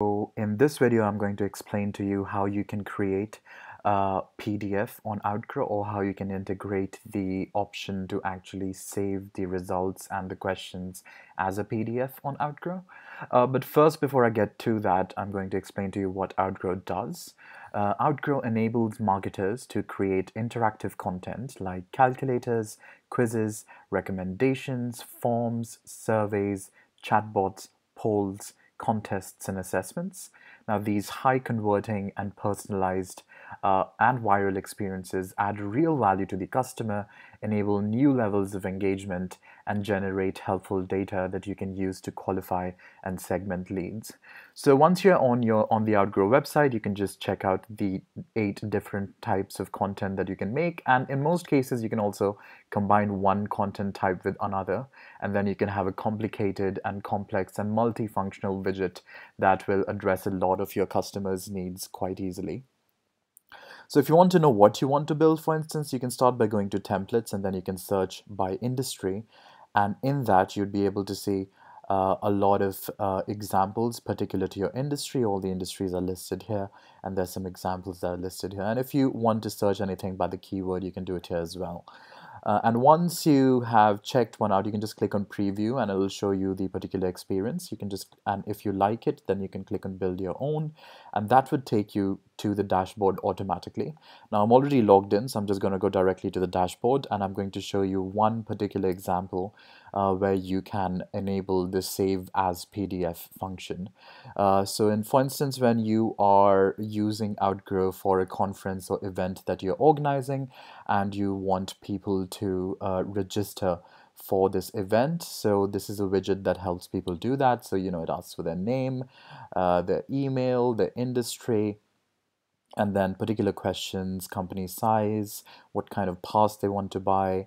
So in this video, I'm going to explain to you how you can create a PDF on Outgrow or how you can integrate the option to actually save the results and the questions as a PDF on Outgrow. Uh, but first, before I get to that, I'm going to explain to you what Outgrow does. Uh, Outgrow enables marketers to create interactive content like calculators, quizzes, recommendations, forms, surveys, chatbots, polls, contests and assessments. Now, these high converting and personalized uh, and viral experiences add real value to the customer, enable new levels of engagement, and generate helpful data that you can use to qualify and segment leads. So once you're on your on the Outgrow website, you can just check out the eight different types of content that you can make, and in most cases, you can also combine one content type with another, and then you can have a complicated and complex and multifunctional widget that will address a lot of your customers' needs quite easily. So if you want to know what you want to build, for instance, you can start by going to templates and then you can search by industry. And in that, you'd be able to see uh, a lot of uh, examples particular to your industry. All the industries are listed here, and there's some examples that are listed here. And if you want to search anything by the keyword, you can do it here as well. Uh, and once you have checked one out, you can just click on preview and it will show you the particular experience. You can just, and if you like it, then you can click on build your own and that would take you to the dashboard automatically. Now I'm already logged in, so I'm just going to go directly to the dashboard and I'm going to show you one particular example uh, where you can enable the save as PDF function. Uh, so in, for instance, when you are using Outgrow for a conference or event that you're organizing and you want people to uh, register for this event. So this is a widget that helps people do that. So, you know, it asks for their name, uh, their email, their industry, and then particular questions, company size, what kind of pass they want to buy,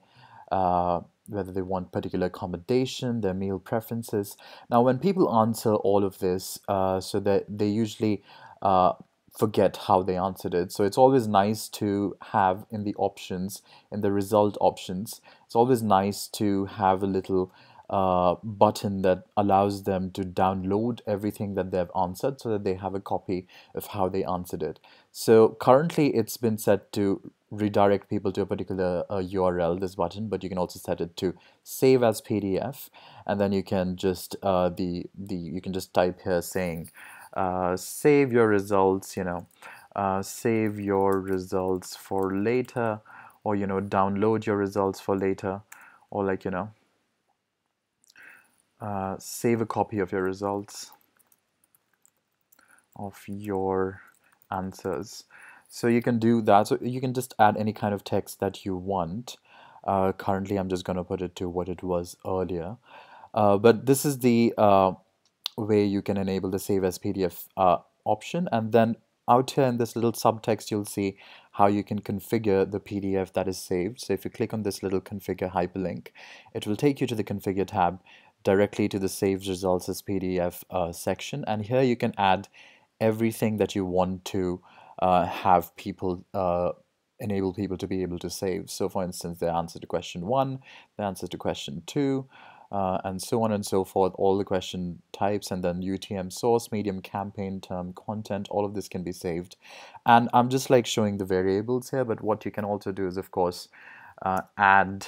uh, whether they want particular accommodation, their meal preferences. Now, when people answer all of this, uh, so that they usually uh, forget how they answered it. So it's always nice to have in the options, in the result options, it's always nice to have a little uh, button that allows them to download everything that they've answered so that they have a copy of how they answered it. So currently it's been set to redirect people to a particular uh, URL, this button, but you can also set it to save as PDF and then you can just uh, the the you can just type here saying uh, save your results, you know, uh, save your results for later or you know download your results for later or like you know uh, save a copy of your results of your answers. So you can do that. So you can just add any kind of text that you want. Uh, currently, I'm just going to put it to what it was earlier. Uh, but this is the uh, way you can enable the Save as PDF uh, option. And then out here in this little subtext, you'll see how you can configure the PDF that is saved. So if you click on this little configure hyperlink, it will take you to the configure tab directly to the saved results as PDF uh, section. And here you can add everything that you want to uh, have people uh, enable people to be able to save. So for instance, the answer to question one, the answer to question two, uh, and so on and so forth, all the question types, and then UTM source, medium, campaign, term, content, all of this can be saved. And I'm just like showing the variables here, but what you can also do is, of course, uh, add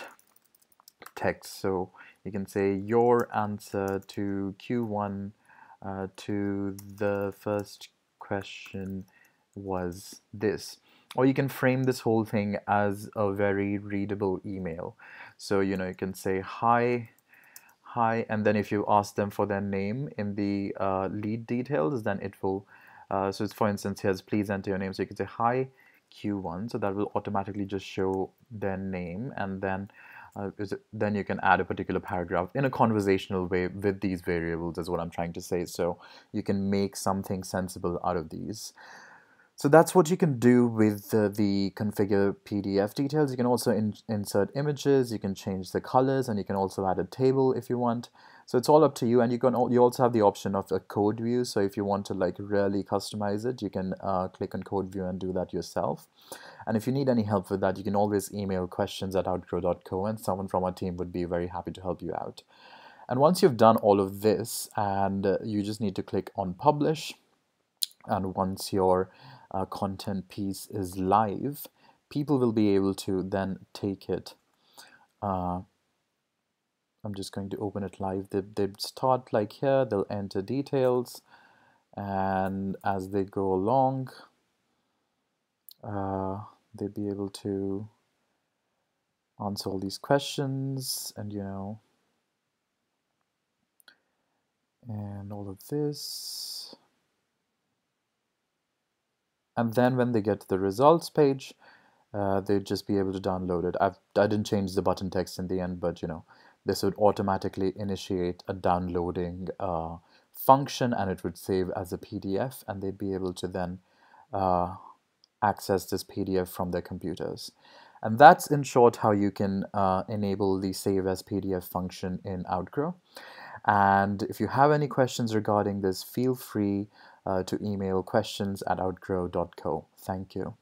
text. So you can say your answer to Q1 uh, to the first question was this. Or you can frame this whole thing as a very readable email. So, you know, you can say, hi, hi, and then if you ask them for their name in the uh, lead details, then it will, uh, so for instance, here's please enter your name. So you can say, hi, Q1. So that will automatically just show their name and then uh, it, then you can add a particular paragraph in a conversational way with these variables is what I'm trying to say. So you can make something sensible out of these. So that's what you can do with the configure PDF details. You can also in insert images, you can change the colors, and you can also add a table if you want. So it's all up to you, and you can you also have the option of a code view. So if you want to like really customize it, you can uh, click on code view and do that yourself. And if you need any help with that, you can always email questions at outgrow.co, and someone from our team would be very happy to help you out. And once you've done all of this, and uh, you just need to click on publish, and once your uh, content piece is live people will be able to then take it. Uh, I'm just going to open it live. They, they start like here they'll enter details and as they go along uh, they'll be able to answer all these questions and you know and all of this and then when they get to the results page uh, they'd just be able to download it I've, I didn't change the button text in the end but you know this would automatically initiate a downloading uh, function and it would save as a PDF and they'd be able to then uh, access this PDF from their computers. And that's in short how you can uh, enable the save as PDF function in Outgrow. And if you have any questions regarding this, feel free uh, to email questions at outgrow.co. Thank you.